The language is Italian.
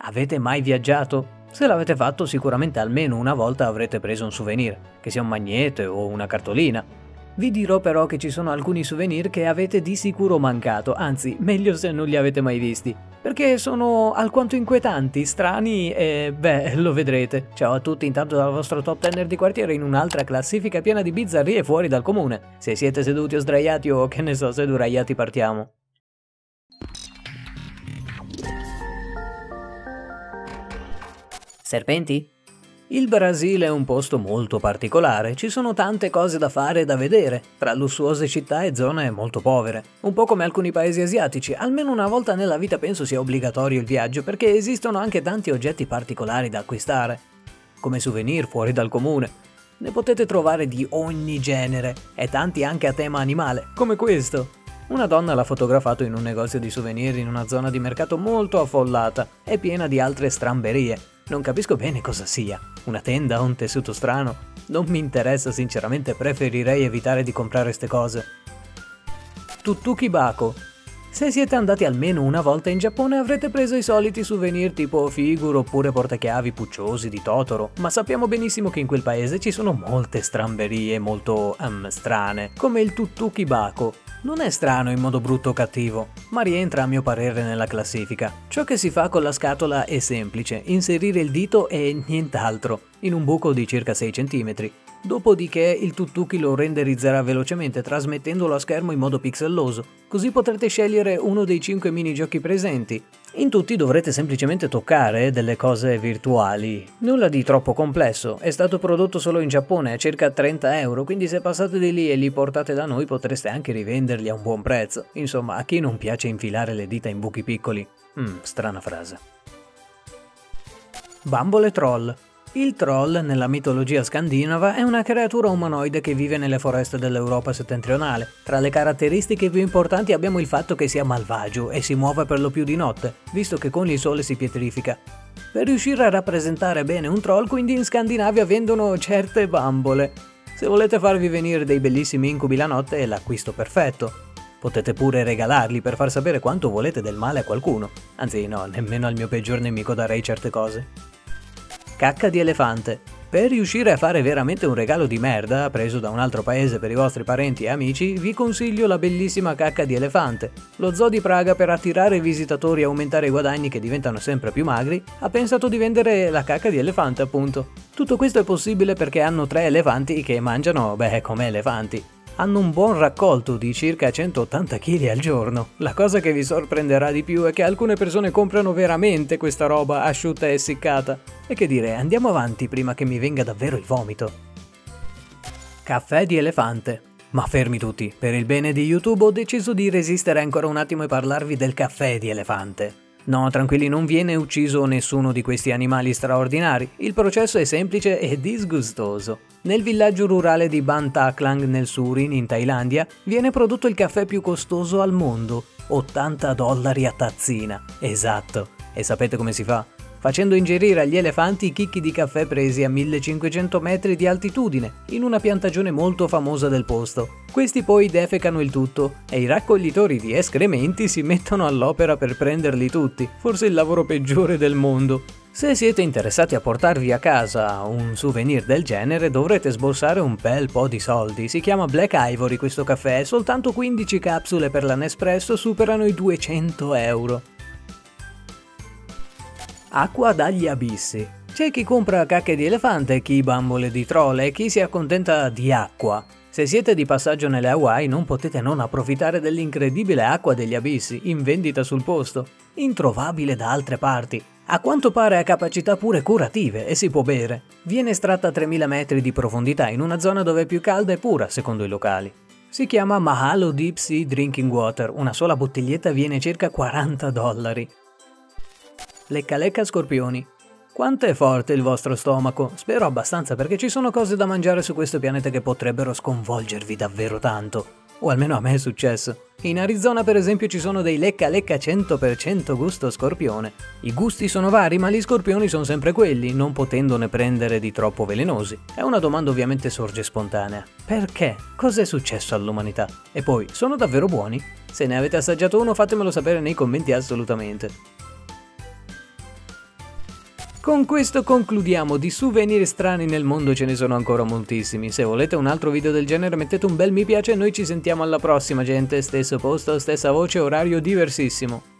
Avete mai viaggiato? Se l'avete fatto sicuramente almeno una volta avrete preso un souvenir, che sia un magnete o una cartolina. Vi dirò però che ci sono alcuni souvenir che avete di sicuro mancato, anzi meglio se non li avete mai visti, perché sono alquanto inquietanti, strani e beh, lo vedrete. Ciao a tutti intanto dal vostro top tenner di quartiere in un'altra classifica piena di bizzarrie fuori dal comune. Se siete seduti o sdraiati o che ne so, seduraiati partiamo. Serpenti? Il Brasile è un posto molto particolare, ci sono tante cose da fare e da vedere, tra lussuose città e zone molto povere. Un po' come alcuni paesi asiatici, almeno una volta nella vita penso sia obbligatorio il viaggio perché esistono anche tanti oggetti particolari da acquistare, come souvenir fuori dal comune. Ne potete trovare di ogni genere e tanti anche a tema animale, come questo. Una donna l'ha fotografato in un negozio di souvenir in una zona di mercato molto affollata e piena di altre stramberie. Non capisco bene cosa sia. Una tenda o un tessuto strano? Non mi interessa sinceramente, preferirei evitare di comprare ste cose. Tuttuki Bako. Se siete andati almeno una volta in Giappone avrete preso i soliti souvenir tipo figure oppure portachiavi pucciosi di Totoro, ma sappiamo benissimo che in quel paese ci sono molte stramberie molto um, strane, come il Tuttuki Bako, non è strano in modo brutto o cattivo, ma rientra a mio parere nella classifica. Ciò che si fa con la scatola è semplice, inserire il dito e nient'altro, in un buco di circa 6 cm. Dopodiché il tuttuki lo renderizzerà velocemente trasmettendolo a schermo in modo pixelloso, così potrete scegliere uno dei 5 minigiochi presenti. In tutti dovrete semplicemente toccare delle cose virtuali. Nulla di troppo complesso, è stato prodotto solo in Giappone a circa 30 euro, quindi se passate di lì e li portate da noi potreste anche rivenderli a un buon prezzo. Insomma, a chi non piace infilare le dita in buchi piccoli? Mmm, strana frase. Bambole Troll il troll, nella mitologia scandinava, è una creatura umanoide che vive nelle foreste dell'Europa settentrionale. Tra le caratteristiche più importanti abbiamo il fatto che sia malvagio e si muove per lo più di notte, visto che con il sole si pietrifica. Per riuscire a rappresentare bene un troll, quindi in Scandinavia vendono certe bambole. Se volete farvi venire dei bellissimi incubi la notte è l'acquisto perfetto. Potete pure regalarli per far sapere quanto volete del male a qualcuno. Anzi no, nemmeno al mio peggior nemico darei certe cose. Cacca di elefante. Per riuscire a fare veramente un regalo di merda, preso da un altro paese per i vostri parenti e amici, vi consiglio la bellissima cacca di elefante. Lo zoo di Praga, per attirare visitatori e aumentare i guadagni che diventano sempre più magri, ha pensato di vendere la cacca di elefante, appunto. Tutto questo è possibile perché hanno tre elefanti che mangiano, beh, come elefanti hanno un buon raccolto di circa 180 kg al giorno. La cosa che vi sorprenderà di più è che alcune persone comprano veramente questa roba asciutta e essiccata. E che dire, andiamo avanti prima che mi venga davvero il vomito. Caffè di elefante. Ma fermi tutti, per il bene di YouTube ho deciso di resistere ancora un attimo e parlarvi del caffè di elefante. No, tranquilli, non viene ucciso nessuno di questi animali straordinari. Il processo è semplice e disgustoso. Nel villaggio rurale di Ban Taklang nel Surin, in Thailandia, viene prodotto il caffè più costoso al mondo, 80 dollari a tazzina. Esatto. E sapete come si fa? Facendo ingerire agli elefanti i chicchi di caffè presi a 1500 metri di altitudine, in una piantagione molto famosa del posto. Questi poi defecano il tutto e i raccoglitori di escrementi si mettono all'opera per prenderli tutti, forse il lavoro peggiore del mondo. Se siete interessati a portarvi a casa un souvenir del genere dovrete sborsare un bel po' di soldi. Si chiama Black Ivory questo caffè e soltanto 15 capsule per la Nespresso superano i 200 euro. Acqua dagli abissi. C'è chi compra cacche di elefante, chi bambole di troll e chi si accontenta di acqua. Se siete di passaggio nelle Hawaii non potete non approfittare dell'incredibile acqua degli abissi, in vendita sul posto, introvabile da altre parti. A quanto pare ha capacità pure curative e si può bere. Viene estratta a 3000 metri di profondità in una zona dove è più calda e pura, secondo i locali. Si chiama Mahalo Deep Sea Drinking Water, una sola bottiglietta viene circa 40 dollari. Lecca lecca scorpioni. Quanto è forte il vostro stomaco? Spero abbastanza perché ci sono cose da mangiare su questo pianeta che potrebbero sconvolgervi davvero tanto. O almeno a me è successo. In Arizona per esempio ci sono dei lecca lecca 100% gusto scorpione. I gusti sono vari ma gli scorpioni sono sempre quelli, non potendone prendere di troppo velenosi. È una domanda ovviamente sorge spontanea. Perché? Cos'è successo all'umanità? E poi, sono davvero buoni? Se ne avete assaggiato uno fatemelo sapere nei commenti assolutamente. Con questo concludiamo, di souvenir strani nel mondo ce ne sono ancora moltissimi. Se volete un altro video del genere mettete un bel mi piace e noi ci sentiamo alla prossima gente, stesso posto, stessa voce, orario diversissimo.